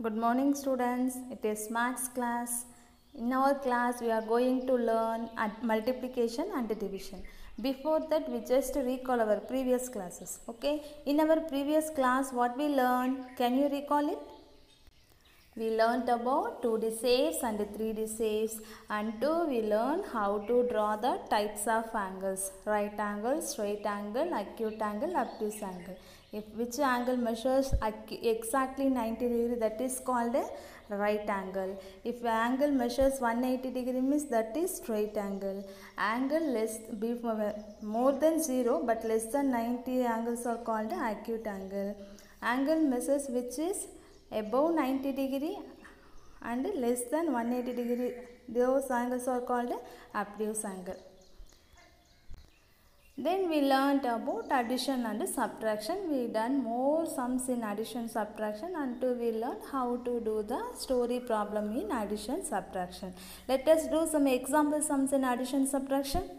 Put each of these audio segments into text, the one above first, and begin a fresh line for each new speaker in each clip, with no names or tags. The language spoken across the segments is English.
Good morning students. It is maths class. In our class we are going to learn multiplication and division. Before that we just recall our previous classes. Okay. In our previous class what we learned? Can you recall it? We learnt about 2D shapes and 3D shapes and two we learned how to draw the types of angles. Right angle, straight angle, acute angle, obtuse angle. If which angle measures exactly 90 degree that is called a right angle. If angle measures 180 degree means that is straight angle. Angle less more than 0 but less than 90 angles are called acute angle. Angle measures which is above 90 degree and less than 180 degree those angles are called obtuse angle then we learnt about addition and subtraction. We done more sums in addition subtraction. Until we learn how to do the story problem in addition subtraction. Let us do some example sums in addition subtraction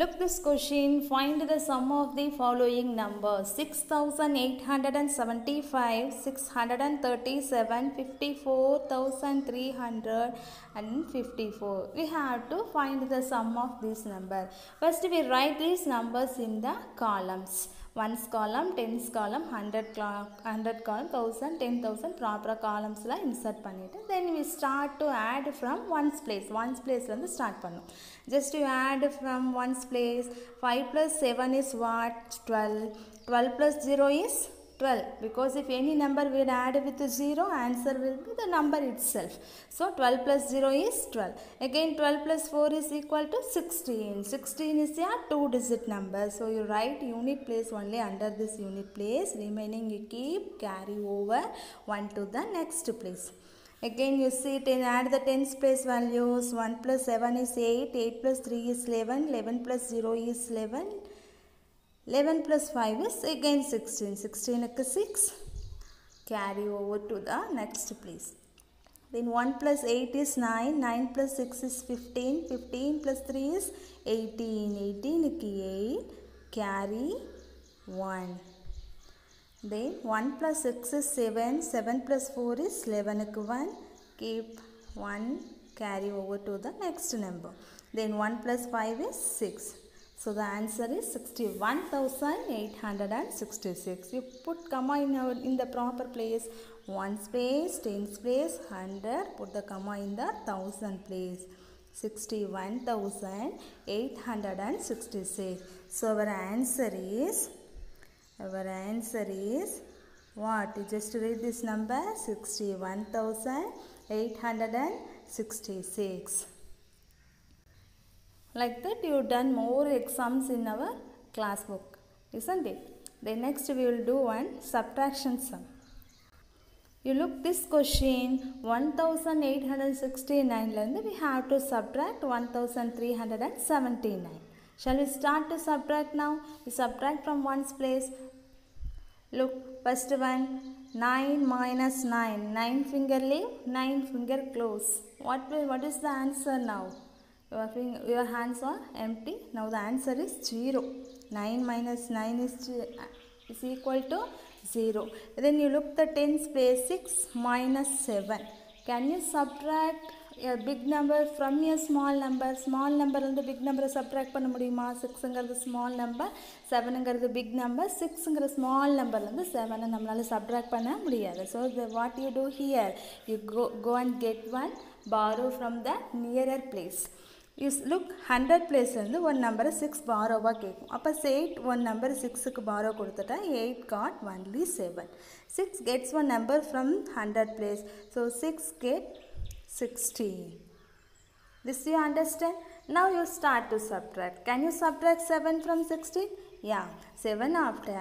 Look this question. Find the sum of the following numbers 6875, 637, 54,354. We have to find the sum of this number. First we write these numbers in the columns Ones column, tens column, hundred hundred column, thousand, ten thousand ப்ராப்பராக காலம்ஸ்லாம் insert பண்ணிவிட்டு then we start to add from once place once பிளேஸ்லேருந்து start பண்ணும் just you add from once place five plus seven is what twelve twelve plus zero is 12 because if any number we add with 0 answer will be the number itself. So 12 plus 0 is 12 again 12 plus 4 is equal to 16 16 is a two digit number. So you write unit place only. Under this unit place remaining you keep carry over one to the next place. Again you see ten add the tens place values. 1 plus 7 is 8, 8 plus 3 is 11, 11 plus 0 is 11, 11 plus 5 is again 16. 16 is 6. Carry over to the next place. Then 1 plus 8 is 9. 9 plus 6 is 15. 15 plus 3 is 18. 18 is 8. Carry 1. Then 1 plus 6 is 7. 7 plus 4 is 11 is 1. Keep 1. Carry over to the next number. Then 1 plus 5 is 6. So the answer is 61,866. You put comma in, our, in the proper place. One space, tens place, hundred. Put the comma in the thousand place. 61,866. So our answer is, our answer is what? You just read this number 61,866. Like that you have done more exams in our class book, isn't it? Then next we will do one subtraction sum. You look this question 1869 learned we have to subtract 1379. Shall we start to subtract now? We subtract from one's place. Look, first one 9 minus 9. 9 finger leave, 9 finger close. What will what is the answer now? Your, finger, your hands are empty. Now the answer is 0. 9 minus 9 is, is equal to 0. Then you look the tens place 6 minus 7. Can you subtract a big number from a small number? Small number வந்து big number subtract பண்ண முடியுமா சிக்ஸுங்கிறது small number செவனுங்கிறது big number சிக்ஸுங்கிற small நம்பர்லேருந்து செவனை நம்மளால் subtract பண்ண முடியாது so what you two here you go go and get one borrow from the nearer place you look hundred பிளேஸ்லேருந்து one நம்பரை six பாரோவாக கேட்கும் அப்போ எயிட் ஒன் நம்பர் சிக்ஸுக்கு பாரோ கொடுத்துட்டா eight got only seven six gets one number from hundred place so six get sixteen this you understand now you start to subtract can you subtract 7 from 16 yeah 7 after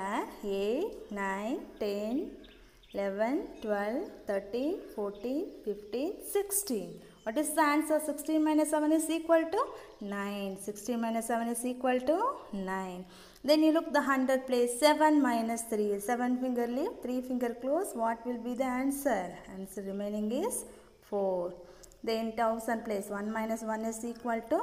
8 9 10 11 12 13 14 15 16 what is the answer? 16 minus 7 is equal to 9 16 minus 7 is equal to 9 then you look the 100 place. 7 minus 3 7 finger leave 3 finger close. What will be the answer? Answer remaining is 4 then 1000 place. 1 minus 1 is equal to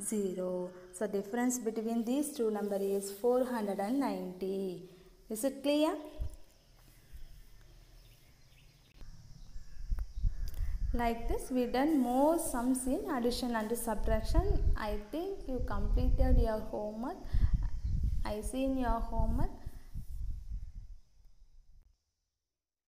0 so difference between these two number is 490 is it clear like this we done more sums in addition and subtraction. I think you completed your homework. I see in your homework